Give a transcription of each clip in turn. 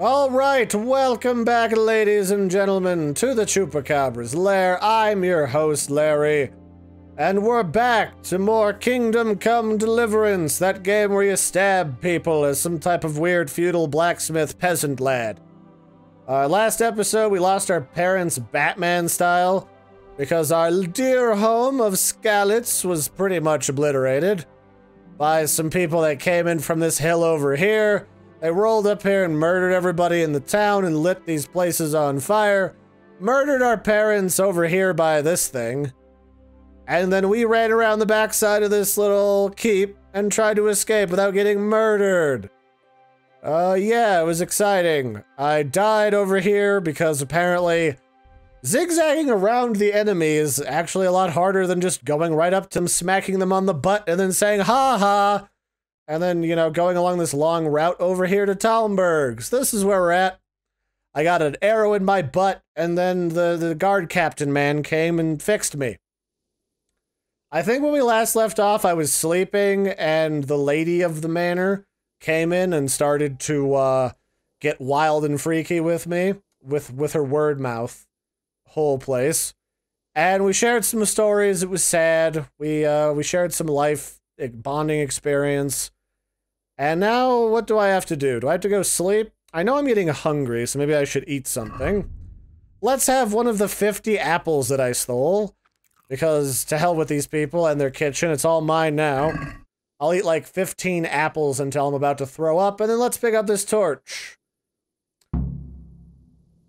All right, welcome back, ladies and gentlemen, to the Chupacabra's lair. I'm your host, Larry, and we're back to more Kingdom Come Deliverance, that game where you stab people as some type of weird feudal blacksmith peasant lad. Uh, last episode, we lost our parents' Batman style because our dear home of Skalitz was pretty much obliterated by some people that came in from this hill over here. They rolled up here and murdered everybody in the town and lit these places on fire. Murdered our parents over here by this thing. And then we ran around the backside of this little keep and tried to escape without getting murdered. Uh, yeah, it was exciting. I died over here because apparently zigzagging around the enemy is actually a lot harder than just going right up to them, smacking them on the butt, and then saying, ha ha, and then, you know, going along this long route over here to Talmberg's. This is where we're at. I got an arrow in my butt, and then the, the guard captain man came and fixed me. I think when we last left off, I was sleeping, and the lady of the manor came in and started to uh, get wild and freaky with me with with her word mouth whole place and we shared some stories it was sad we uh we shared some life eh, bonding experience and now what do i have to do? Do i have to go sleep? I know i'm getting hungry so maybe i should eat something. Let's have one of the 50 apples that i stole because to hell with these people and their kitchen. It's all mine now. I'll eat like 15 apples until I'm about to throw up, and then let's pick up this torch.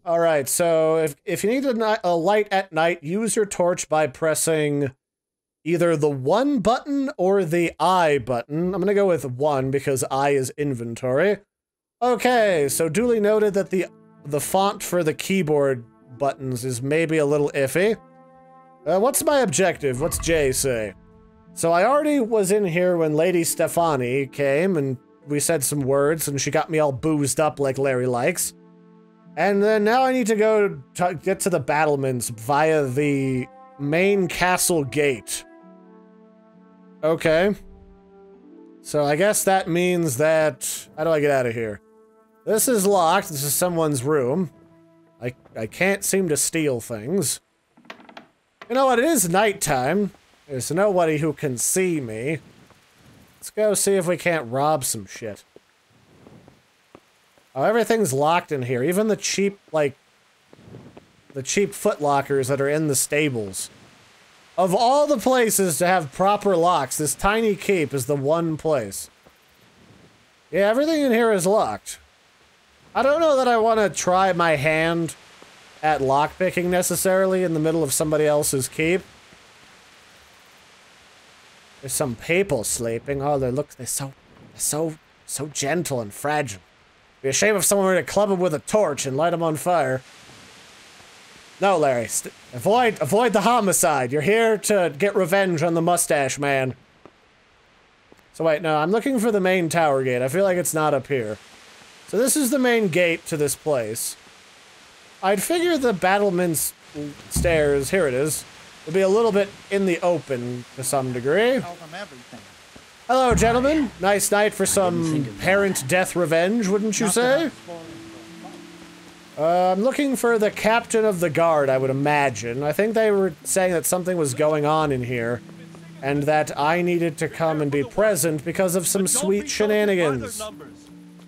All right, so if, if you need a, a light at night, use your torch by pressing either the one button or the I button. I'm going to go with one because I is inventory. Okay, so duly noted that the the font for the keyboard buttons is maybe a little iffy. Uh, what's my objective? What's Jay say? So I already was in here when Lady Stephanie came and we said some words and she got me all boozed up like Larry likes. And then now I need to go get to the battlements via the main castle gate. Okay. So I guess that means that... How do I get out of here? This is locked. This is someone's room. I, I can't seem to steal things. You know what? It is nighttime. There's nobody who can see me. Let's go see if we can't rob some shit. Oh, everything's locked in here. Even the cheap, like, the cheap footlockers that are in the stables. Of all the places to have proper locks, this tiny keep is the one place. Yeah, everything in here is locked. I don't know that I want to try my hand at lockpicking necessarily in the middle of somebody else's keep. There's some people sleeping. Oh, they look, they're so, they're so, so gentle and fragile. Be a shame if someone were to club them with a torch and light them on fire. No, Larry, avoid, avoid the homicide. You're here to get revenge on the mustache man. So wait, no, I'm looking for the main tower gate. I feel like it's not up here. So this is the main gate to this place. I'd figure the battlement's stairs, here it is, would be a little bit in the open to some degree. Hello, gentlemen. Nice night for some parent death revenge, wouldn't you say? Uh, I'm looking for the captain of the guard, I would imagine. I think they were saying that something was going on in here, and that I needed to come and be present because of some sweet shenanigans.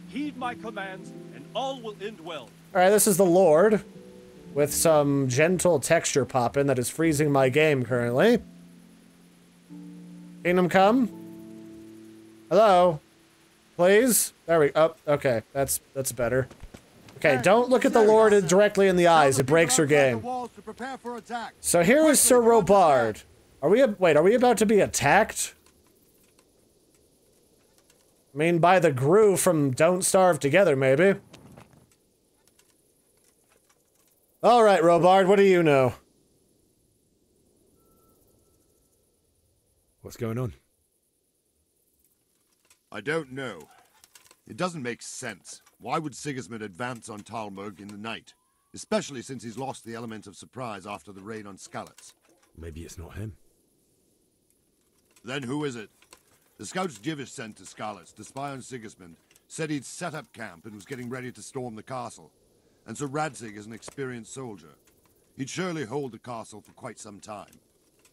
Heed my commands, and all will end well. Alright, this is the Lord, with some gentle texture popping that is freezing my game currently. Kingdom come? Hello? Please? There we oh, okay, that's that's better. Okay, don't look at the Lord directly in the eyes, it breaks your game. So here is Sir Robard. Are we, wait, are we about to be attacked? I mean, by the Grue from Don't Starve Together, maybe. All right, Robard, what do you know? What's going on? I don't know. It doesn't make sense. Why would Sigismund advance on Talmberg in the night? Especially since he's lost the element of surprise after the raid on Skalitz. Maybe it's not him. Then who is it? The scouts Divish sent to Skalitz to spy on Sigismund said he'd set up camp and was getting ready to storm the castle. And Sir Radzig is an experienced soldier. He'd surely hold the castle for quite some time.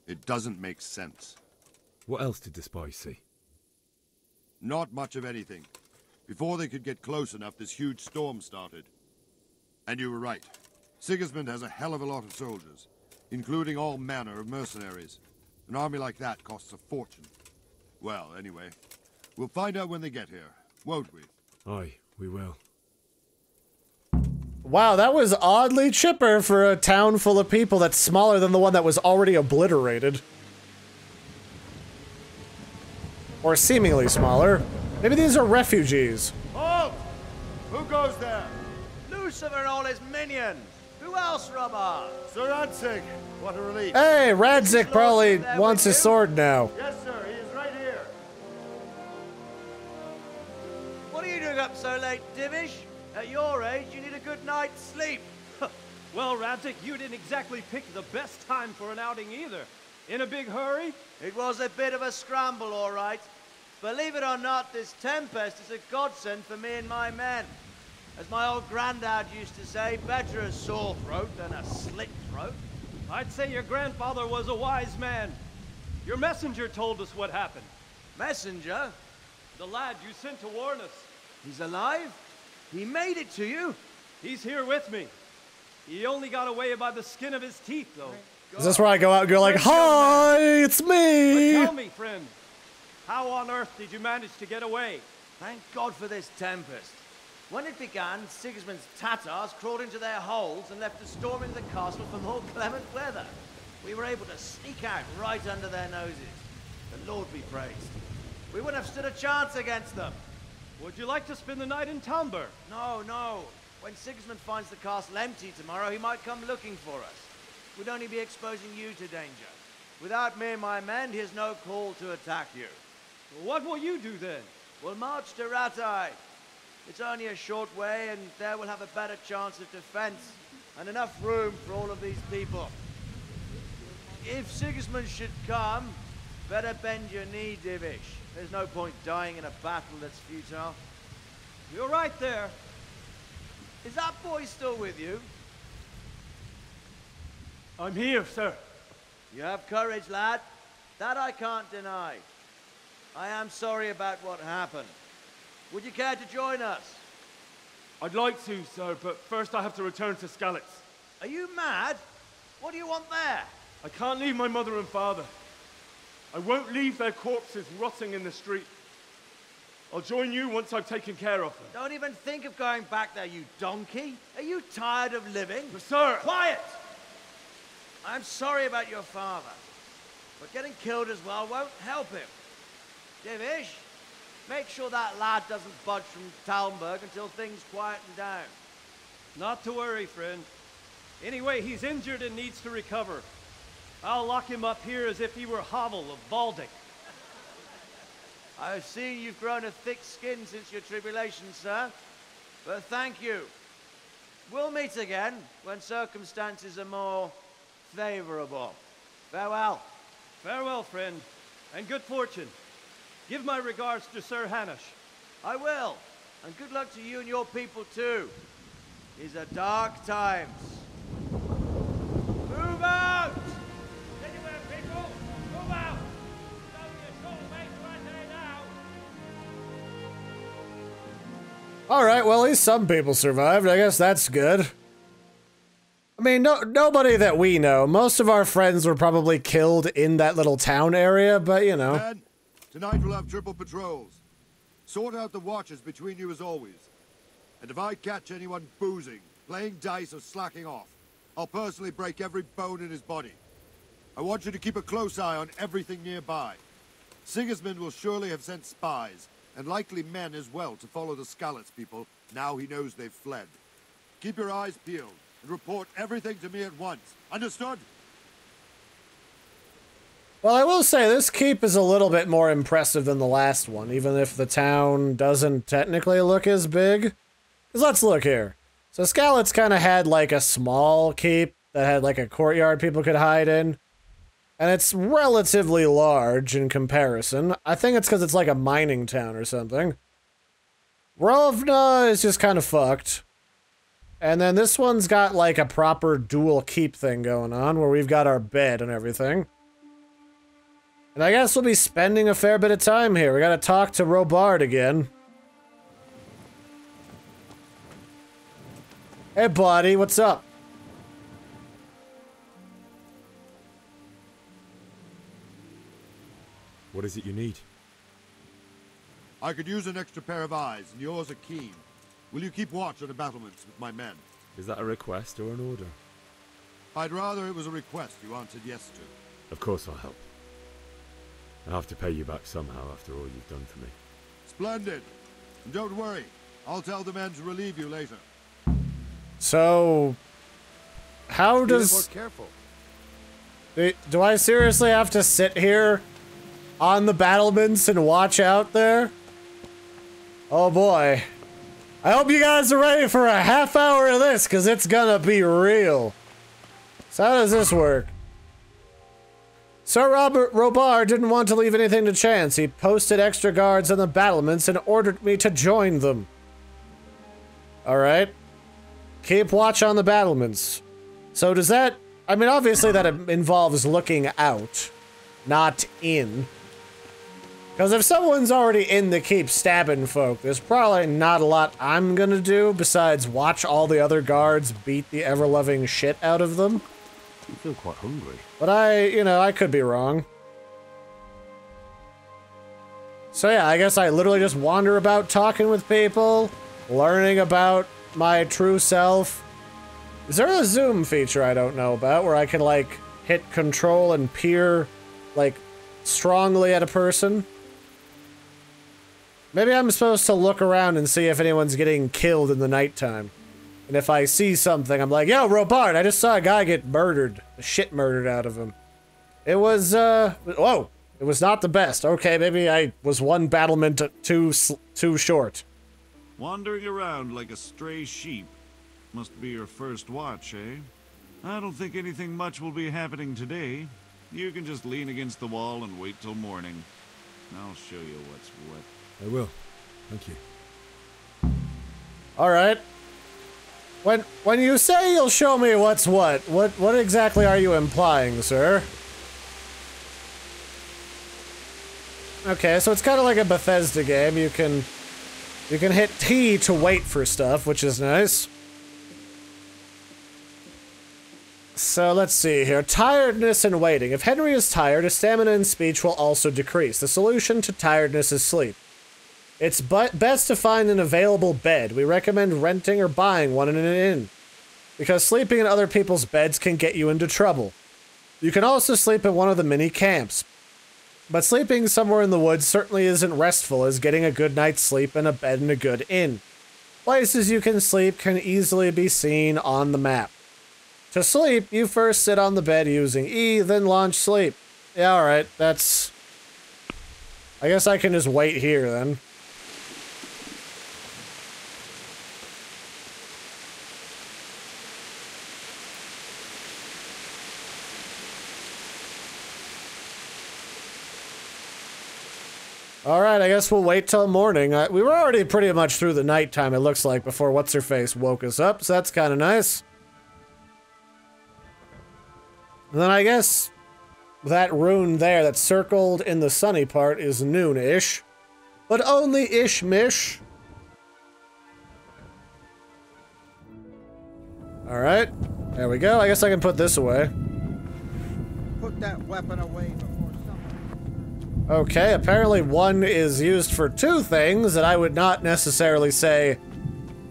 It doesn't make sense. What else did the spy see? Not much of anything. Before they could get close enough, this huge storm started. And you were right. Sigismund has a hell of a lot of soldiers, including all manner of mercenaries. An army like that costs a fortune. Well, anyway, we'll find out when they get here, won't we? Aye, we will. Wow, that was oddly chipper for a town full of people that's smaller than the one that was already obliterated. Or seemingly smaller. Maybe these are refugees. Halt! Who goes there? Lucifer and all his minions. Who else, Robard? Sir Radzig! What a relief. Hey, Radzig probably wants his you? sword now. Yes, sir, he is right here. What are you doing up so late, Divish? At your age, you need a good night's sleep. Well, Radzig, you didn't exactly pick the best time for an outing either. In a big hurry? It was a bit of a scramble, all right. Believe it or not, this tempest is a godsend for me and my men. As my old granddad used to say, better a sore throat than a slit throat. I'd say your grandfather was a wise man. Your messenger told us what happened. Messenger, The lad you sent to warn us. he's alive? He made it to you? He's here with me. He only got away by the skin of his teeth, though. Is this where I go out and go like, Hi, it's me! But me! tell me, friend, how on earth did you manage to get away? Thank God for this tempest. When it began, Sigismund's Tatars crawled into their holes and left us storming the castle for more clement weather. We were able to sneak out right under their noses. The Lord be praised. We wouldn't have stood a chance against them. Would you like to spend the night in Talmberg? No, no. When Sigismund finds the castle empty tomorrow, he might come looking for us. We'd only be exposing you to danger. Without me and my men, he has no call to attack you. What will you do then? We'll march to Rattay. It's only a short way, and there we'll have a better chance of defense and enough room for all of these people. If Sigismund should come, better bend your knee, Divish. There's no point dying in a battle that's futile. You're right there. Is that boy still with you? I'm here, sir. You have courage, lad. That I can't deny. I am sorry about what happened. Would you care to join us? I'd like to, sir, but first I have to return to Skalitz. Are you mad? What do you want there? I can't leave my mother and father. I won't leave their corpses rotting in the street. I'll join you once I've taken care of them. Don't even think of going back there, you donkey. Are you tired of living? But, sir, Quiet! I'm sorry about your father, but getting killed as well won't help him. Divish, make sure that lad doesn't budge from Talmberg until things quieten down. Not to worry, friend. Anyway, he's injured and needs to recover. I'll lock him up here as if he were Havel of Baldic. I've seen you've grown a thick skin since your tribulation, sir. But thank you. We'll meet again when circumstances are more favorable. Farewell. Farewell, friend, and good fortune. Give my regards to Sir Hanush. I will. And good luck to you and your people too. These are dark times. Move out! Anywhere, people! Move out! It's only a short way to now! Alright, well, at least some people survived. I guess that's good. I mean, no, nobody that we know. Most of our friends were probably killed in that little town area, but you know. Men, tonight we'll have triple patrols. Sort out the watches between you as always. And if I catch anyone boozing, playing dice, or slacking off, I'll personally break every bone in his body. I want you to keep a close eye on everything nearby. Sigismund will surely have sent spies, and likely men as well, to follow the Skalitz people now he knows they've fled. Keep your eyes peeled, and report everything to me at once. Understood? Well, I will say this keep is a little bit more impressive than the last one, even if the town doesn't technically look as big. Because let's look here. So Skalitz kind of had like a small keep that had like a courtyard people could hide in. And it's relatively large in comparison. I think it's because it's like a mining town or something. Rovna is just kind of fucked. And then this one's got like a proper dual keep thing going on where we've got our bed and everything. And I guess we'll be spending a fair bit of time here. We gotta talk to Robard again. Hey, buddy, what's up? What is it you need? I could use an extra pair of eyes, and yours are keen. Will you keep watch on the battlements with my men? Is that a request or an order? I'd rather it was a request you answered yes to. Of course I'll help. I have to pay you back somehow after all you've done for me. Splendid. And don't worry, I'll tell the men to relieve you later. So, how Be more does... careful. Do, do I seriously have to sit here on the battlements and watch out there? Oh boy. I hope you guys are ready for a half hour of this, because it's gonna be real. So how does this work? Sir Robert Robard didn't want to leave anything to chance. He posted extra guards on the battlements and ordered me to join them. Alright. Keep watch on the battlements. So does that... I mean, obviously that involves looking out, not in. Because if someone's already in the keep stabbing folk, there's probably not a lot I'm gonna do besides watch all the other guards beat the ever-loving shit out of them. You feel quite hungry. But I, you know, I could be wrong. So yeah, I guess I literally just wander about talking with people, learning about my true self. Is there a zoom feature I don't know about where I can like hit control and peer like strongly at a person? Maybe I'm supposed to look around and see if anyone's getting killed in the nighttime. And if I see something, I'm like, yo, Robard, I just saw a guy get murdered. The shit murdered out of him. It was, uh, whoa. It was not the best. Okay, maybe I was one battlement too, too short. Wandering around like a stray sheep. Must be your first watch, eh? I don't think anything much will be happening today. You can just lean against the wall and wait till morning. I'll show you what's what. I will. Thank you. All right. When when you say you'll show me what's what, what what exactly are you implying, sir? Okay, so it's kind of like a Bethesda game. You can you can hit T to wait for stuff, which is nice. So let's see here. Tiredness and waiting. If Henry is tired, his stamina and speech will also decrease. The solution to tiredness is sleep. It's but best to find an available bed. We recommend renting or buying one in an inn. Because sleeping in other people's beds can get you into trouble. You can also sleep in one of the mini camps. But sleeping somewhere in the woods certainly isn't restful as getting a good night's sleep in a bed in a good inn. Places you can sleep can easily be seen on the map. To sleep, you first sit on the bed using E, then launch sleep. Yeah, alright, that's... I guess I can just wait here then. All right, I guess we'll wait till morning. Uh, we were already pretty much through the nighttime, it looks like, before What's-Her-Face woke us up, so that's kind of nice. And then I guess that rune there that's circled in the sunny part is noon-ish. But only ish-mish. Alright, there we go. I guess I can put this away. Put that weapon away. Okay, apparently one is used for two things that I would not necessarily say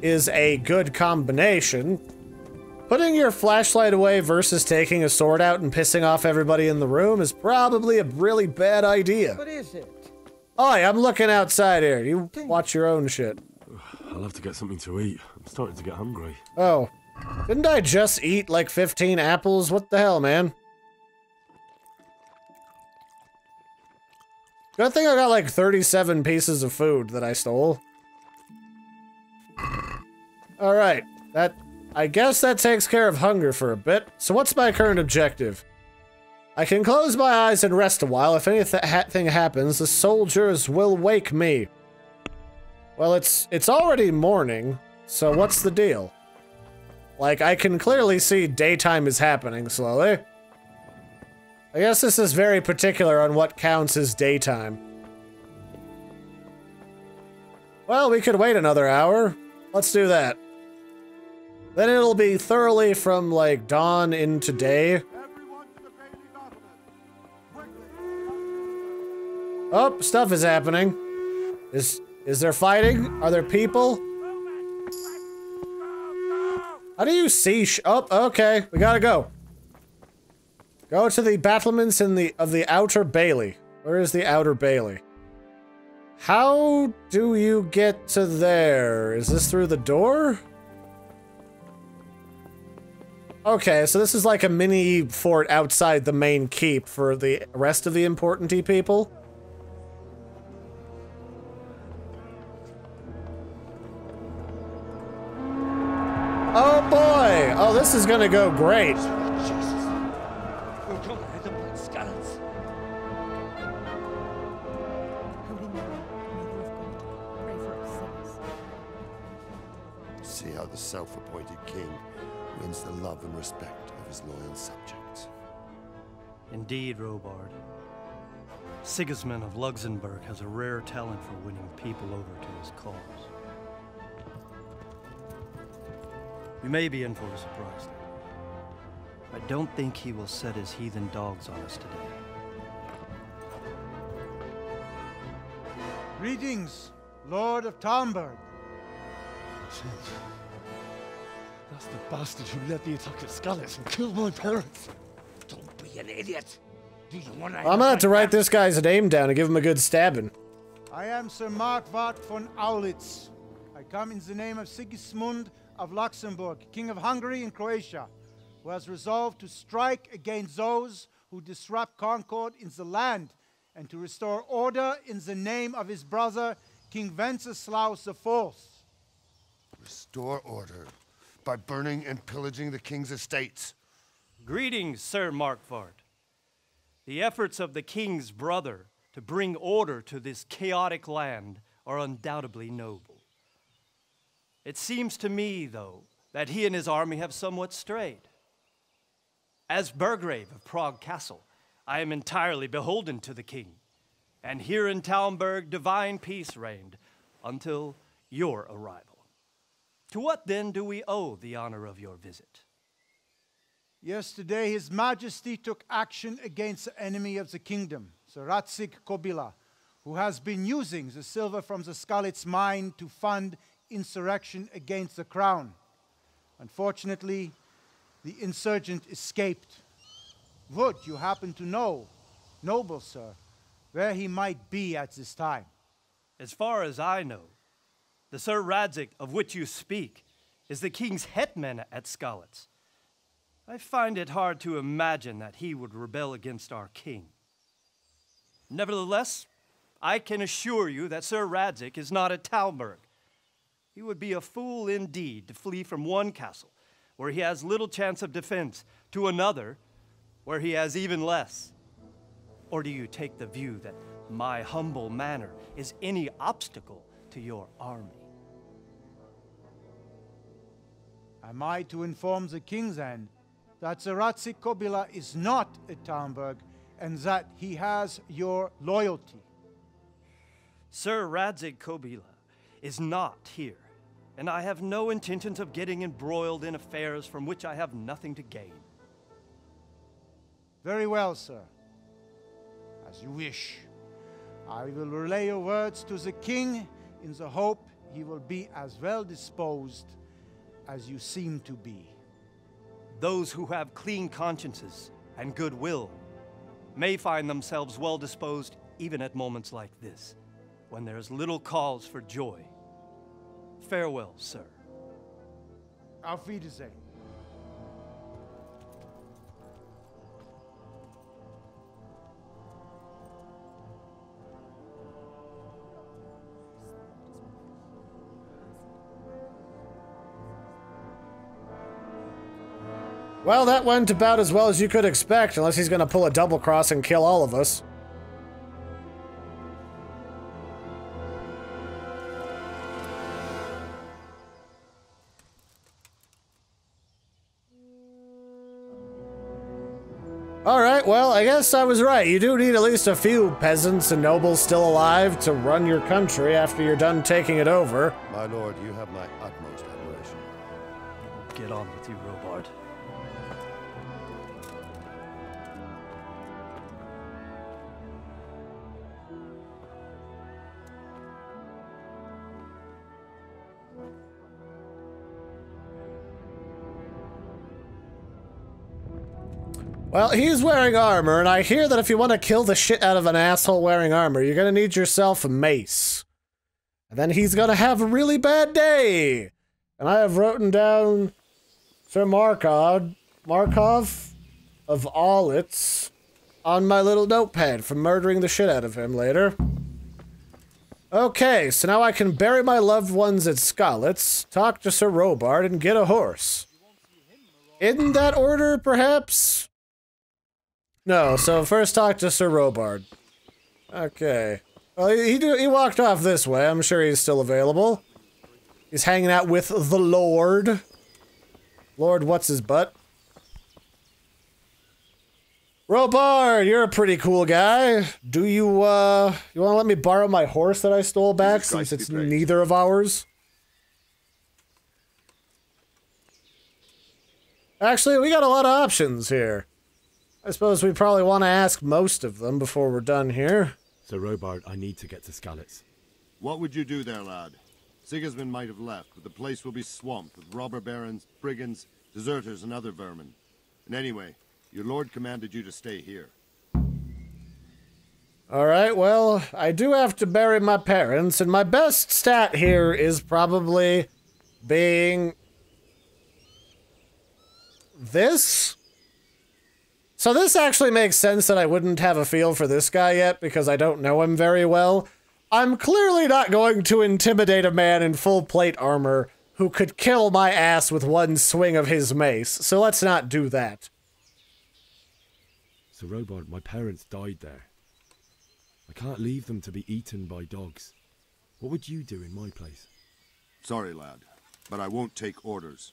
is a good combination. Putting your flashlight away versus taking a sword out and pissing off everybody in the room is probably a really bad idea. What is it? Oi, I'm looking outside here. You watch your own shit. I'll have to get something to eat. I'm starting to get hungry. Oh. Didn't I just eat like 15 apples? What the hell, man? Good thing I got like 37 pieces of food that I stole. Alright, that... I guess that takes care of hunger for a bit. So what's my current objective? I can close my eyes and rest a while. If anything happens, the soldiers will wake me. Well, it's it's already morning, so what's the deal? Like, I can clearly see daytime is happening slowly. I guess this is very particular on what counts as daytime. Well, we could wait another hour. Let's do that. Then it'll be thoroughly from, like, dawn into day. Oh, stuff is happening. Is is there fighting? Are there people? How do you see Oh, okay. We gotta go. Go to the battlements in the of the outer bailey. Where is the outer bailey? How do you get to there? Is this through the door? Okay, so this is like a mini fort outside the main keep for the rest of the important people. Oh boy! Oh, this is gonna go great. Self-appointed king wins the love and respect of his loyal subjects. Indeed, Robard. Sigismund of Luxembourg has a rare talent for winning people over to his cause. We may be in for a surprise, though. I don't think he will set his heathen dogs on us today. Greetings, Lord of Talmberg. That's the bastard who led the attack at Skalitz and killed my parents. Don't be an idiot. Do you want to? I'm gonna have to write this guy's name down and give him a good stabbing. I am Sir Markvart von Aulitz. I come in the name of Sigismund of Luxembourg, King of Hungary and Croatia, who has resolved to strike against those who disrupt concord in the land and to restore order in the name of his brother, King Wenceslaus IV. Restore order by burning and pillaging the king's estates. Greetings, Sir Markvart. The efforts of the king's brother to bring order to this chaotic land are undoubtedly noble. It seems to me, though, that he and his army have somewhat strayed. As Burgrave of Prague Castle, I am entirely beholden to the king, and here in Talmberg divine peace reigned until your arrival. To what then do we owe the honor of your visit? Yesterday, His Majesty took action against the enemy of the kingdom, the Radzig Kobyla, who has been using the silver from the Skalitz mine to fund insurrection against the crown. Unfortunately, the insurgent escaped. Would you happen to know, noble sir, where he might be at this time? As far as I know, the Sir Radzig of which you speak is the king's hetman at Skalitz. I find it hard to imagine that he would rebel against our king. Nevertheless, I can assure you that Sir Radzig is not at Talmberg. He would be a fool indeed to flee from one castle where he has little chance of defense to another where he has even less. Or do you take the view that my humble manor is any obstacle to your army? Am I to inform the king then that the Radzig Kobyla is not a Talmberg and that he has your loyalty? Sir Radzig Kobyla is not here, and I have no intentions of getting embroiled in affairs from which I have nothing to gain. Very well, sir. As you wish. I will relay your words to the king in the hope he will be as well disposed as you seem to be. Those who have clean consciences and goodwill may find themselves well disposed even at moments like this, when there is little cause for joy. Farewell, sir. Auf Wiedersehen. Well, that went about as well as you could expect, unless he's gonna pull a double cross and kill all of us. Alright, well, I guess I was right. You do need at least a few peasants and nobles still alive to run your country after you're done taking it over. My lord, you have my utmost admiration. Get on with you, Robard. Well, he's wearing armor, and I hear that if you want to kill the shit out of an asshole wearing armor, you're gonna need yourself a mace. And then he's gonna have a really bad day. And I have written down Sir Markov, Markov of Aulitz on my little notepad for murdering the shit out of him later. Okay, so now I can bury my loved ones at Skalitz, talk to Sir Robard, and get a horse. In that order, perhaps? No, so first talk to Sir Robard. Okay. Well, he, he, he walked off this way. I'm sure he's still available. He's hanging out with the Lord. Lord, what's his butt? Robard, you're a pretty cool guy. Do you, uh, you want to let me borrow my horse that I stole back since it's neither of ours? Actually, we got a lot of options here. I suppose we probably want to ask most of them before we're done here. So, Robard, I need to get to Skalitz. What would you do there, lad? Sigismund might have left, but the place will be swamped with robber barons, brigands, deserters, and other vermin. And anyway, your lord commanded you to stay here. Alright, well, I do have to bury my parents, and my best stat here is probably being... this? So this actually makes sense that I wouldn't have a feel for this guy yet, because I don't know him very well. I'm clearly not going to intimidate a man in full plate armor who could kill my ass with one swing of his mace, so let's not do that. So, Robard, my parents died there. I can't leave them to be eaten by dogs. What would you do in my place? Sorry, lad, but I won't take orders.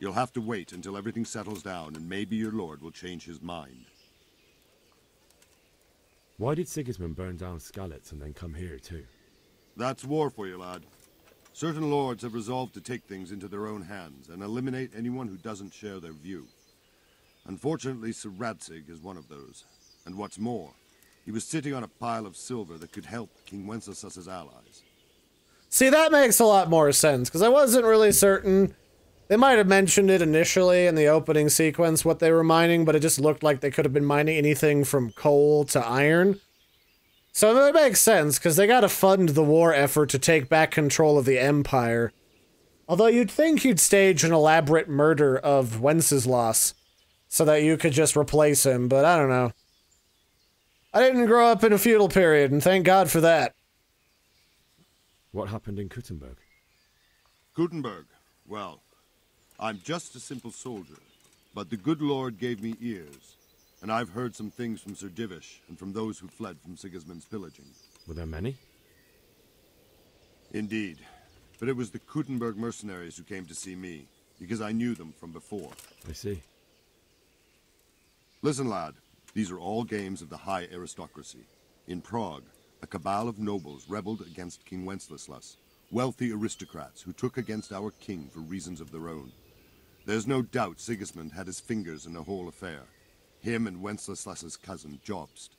You'll have to wait until everything settles down, and maybe your lord will change his mind. Why did Sigismund burn down Skalitz and then come here too? That's war for you, lad. Certain lords have resolved to take things into their own hands and eliminate anyone who doesn't share their view. Unfortunately, Sir Radzig is one of those. And what's more, he was sitting on a pile of silver that could help King Wenceslas's allies. See, that makes a lot more sense, because I wasn't really certain. They might have mentioned it initially in the opening sequence, what they were mining, but it just looked like they could have been mining anything from coal to iron. So it makes sense, because they gotta fund the war effort to take back control of the Empire. Although you'd think you'd stage an elaborate murder of Wenceslas, so that you could just replace him, but I don't know. I didn't grow up in a feudal period, and thank God for that. What happened in Kuttenberg? Gutenberg, well, I'm just a simple soldier, but the good Lord gave me ears, and I've heard some things from Sir Divish and from those who fled from Sigismund's pillaging. Were there many? Indeed, but it was the Kuttenberg mercenaries who came to see me, because I knew them from before. I see. Listen, lad, these are all games of the high aristocracy. In Prague, a cabal of nobles rebelled against King Wenceslas, wealthy aristocrats who took against our king for reasons of their own. There's no doubt Sigismund had his fingers in the whole affair. Him and Wenceslas's cousin, Jobst.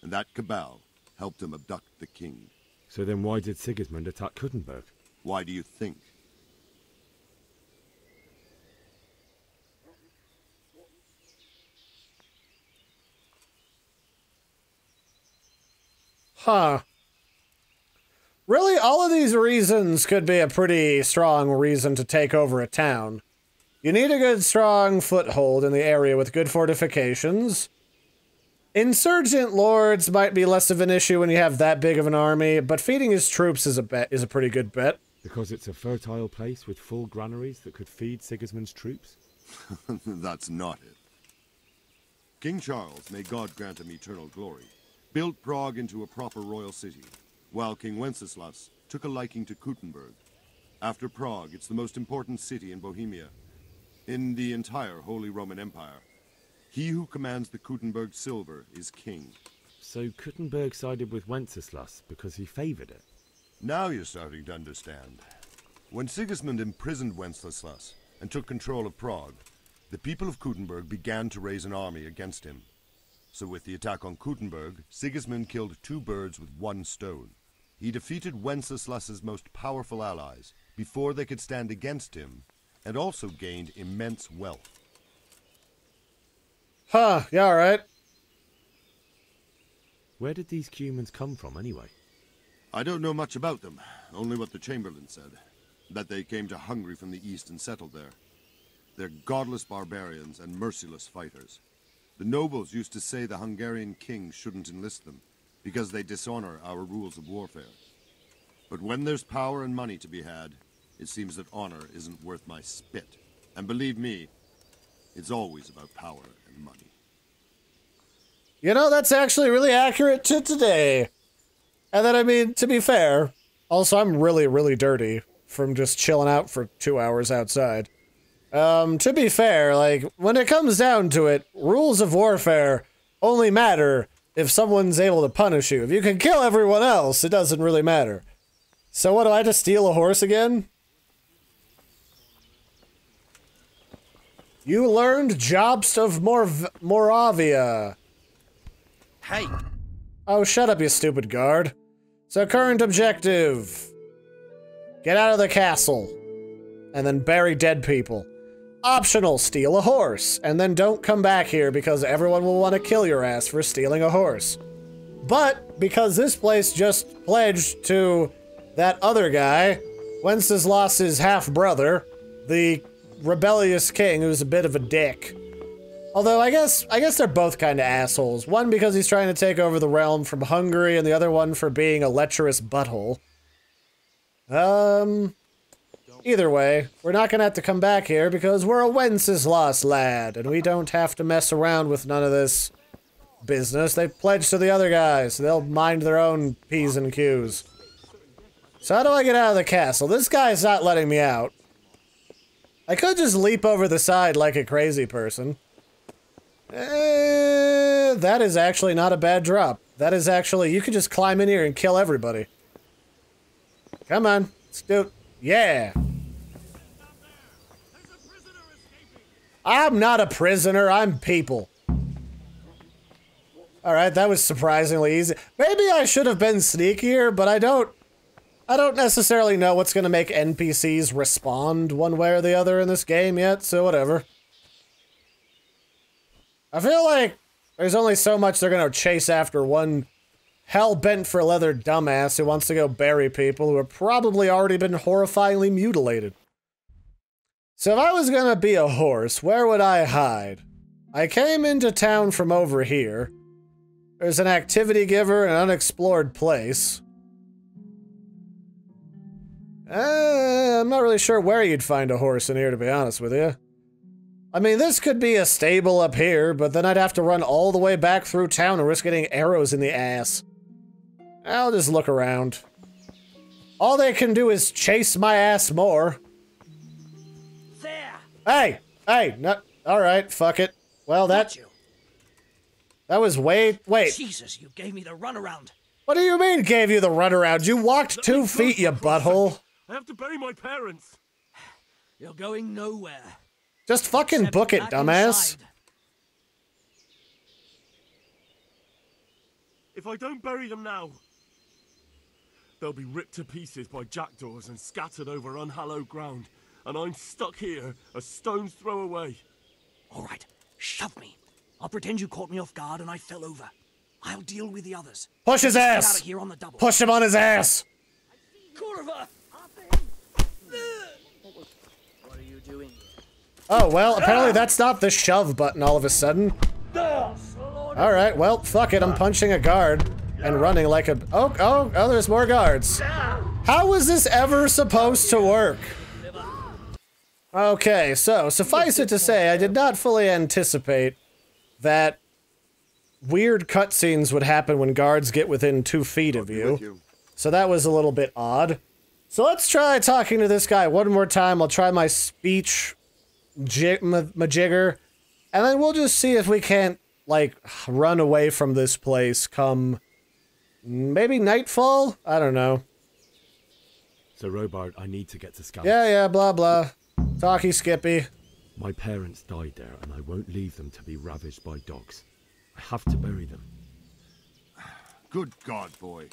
And that cabal helped him abduct the king. So then why did Sigismund attack Kuttenberg? Why do you think? Huh. Really, all of these reasons could be a pretty strong reason to take over a town. You need a good, strong foothold in the area with good fortifications. Insurgent lords might be less of an issue when you have that big of an army, but feeding his troops is a bet is a pretty good bet. Because it's a fertile place with full granaries that could feed Sigismund's troops? That's not it. King Charles, may God grant him eternal glory, built Prague into a proper royal city, while King Wenceslas took a liking to Kuttenberg. After Prague, it's the most important city in Bohemia, in the entire Holy Roman Empire. He who commands the Kuttenberg silver is king. So Kuttenberg sided with Wenceslas because he favoured it. Now you're starting to understand. When Sigismund imprisoned Wenceslas and took control of Prague, the people of Kuttenberg began to raise an army against him. So with the attack on Kuttenberg, Sigismund killed two birds with one stone. He defeated Wenceslas's most powerful allies before they could stand against him, and also gained immense wealth. Huh, yeah, alright. Where did these Cumans come from anyway? I don't know much about them, only what the Chamberlain said. That they came to Hungary from the east and settled there. They're godless barbarians and merciless fighters. The nobles used to say the Hungarian king shouldn't enlist them, because they dishonor our rules of warfare. But when there's power and money to be had, it seems that honor isn't worth my spit. And believe me, it's always about power and money. You know, that's actually really accurate to today. And then, I mean, to be fair, also, I'm really, really dirty from just chilling out for two hours outside. Um, to be fair, like, when it comes down to it, rules of warfare only matter if someone's able to punish you. If you can kill everyone else, it doesn't really matter. So what, do I just steal a horse again? You learned Jobst of Morv Moravia. Hey, Oh, shut up, you stupid guard. So, current objective get out of the castle and then bury dead people. Optional, steal a horse, and then don't come back here because everyone will want to kill your ass for stealing a horse. But, because this place just pledged to that other guy, Wenceslas's half brother, the rebellious king who's a bit of a dick. Although I guess I guess they're both kind of assholes. One because he's trying to take over the realm from Hungary, and the other one for being a lecherous butthole. Um. Either way, we're not gonna have to come back here because we're a Wenceslas lad, and we don't have to mess around with none of this business. They pledged to the other guys. So they'll mind their own p's and q's. So how do I get out of the castle? This guy's not letting me out. I could just leap over the side like a crazy person. Eh, that is actually not a bad drop. That is actually, you could just climb in here and kill everybody. Come on, let's do it. Yeah. I'm not a prisoner, I'm people. Alright, that was surprisingly easy. Maybe I should have been sneakier, but I don't... I don't necessarily know what's gonna make NPCs respond one way or the other in this game yet, so whatever. I feel like there's only so much they're gonna chase after one hell-bent for leather dumbass who wants to go bury people who have probably already been horrifyingly mutilated. So if I was gonna be a horse, where would I hide? I came into town from over here. There's an activity giver and an unexplored place. Uh, I'm not really sure where you'd find a horse in here, to be honest with you. I mean, this could be a stable up here, but then I'd have to run all the way back through town and risk getting arrows in the ass. I'll just look around. All they can do is chase my ass more. there. Hey! Hey! No, Alright, fuck it. Well, that... You. That was way... Wait. Jesus, you gave me the runaround. What do you mean gave you the runaround? You walked two feet, you butthole. I have to bury my parents. You're going nowhere. Just fucking Except book it, dumbass. inside. If I don't bury them now, they'll be ripped to pieces by jackdaws and scattered over unhallowed ground. And I'm stuck here, a stone's throw away. All right, shove me. I'll pretend you caught me off guard and I fell over. I'll deal with the others. Push his Get ass! out of here on the double. Push him on his ass! Kurva! What are you doing here? Oh, well, apparently that's not the shove button all of a sudden. Alright, well, fuck it, I'm punching a guard and running like a- oh, oh, oh, there's more guards. How was this ever supposed to work? Okay, so, suffice it to say, I did not fully anticipate that weird cutscenes would happen when guards get within two feet of you. you. So that was a little bit odd. So let's try talking to this guy one more time. I'll try my speech jig- ma- majigger. And then we'll just see if we can't, like, run away from this place come maybe nightfall? I don't know. So, Robard, I need to get to Skalitz. Yeah, yeah, blah, blah. Talky Skippy. My parents died there, and I won't leave them to be ravaged by dogs. I have to bury them. Good God, boy.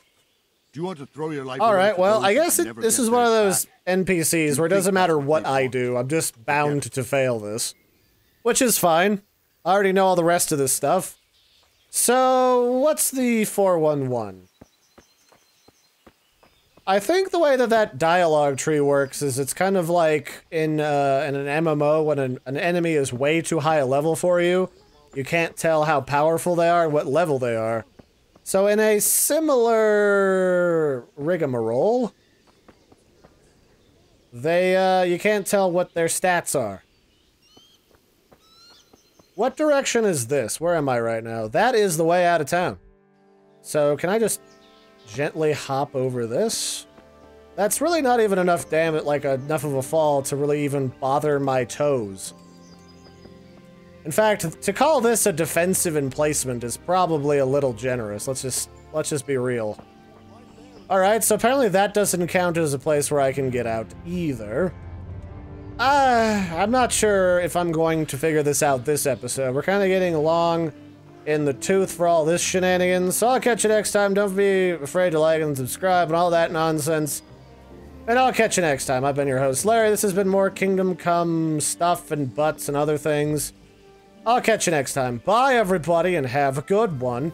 Do you want to throw your life All right, well, I guess it, this is one of those back? NPCs where it doesn't matter what I do, I'm just bound to fail this. Which is fine. I already know all the rest of this stuff. So, what's the 411? I think the way that that dialogue tree works is it's kind of like in, uh, in an MMO when an, an enemy is way too high a level for you. You can't tell how powerful they are and what level they are. So in a similar rigmarole, they, uh, you can't tell what their stats are. What direction is this? Where am I right now? That is the way out of town. So can I just gently hop over this? That's really not even enough damage, like enough of a fall to really even bother my toes. In fact, to call this a defensive emplacement is probably a little generous. Let's just let's just be real. All right, so apparently that doesn't count as a place where I can get out either. Uh, I'm not sure if I'm going to figure this out this episode. We're kind of getting along in the tooth for all this shenanigans. So I'll catch you next time. Don't be afraid to like and subscribe and all that nonsense. And I'll catch you next time. I've been your host, Larry. This has been more Kingdom Come stuff and butts and other things. I'll catch you next time. Bye, everybody, and have a good one.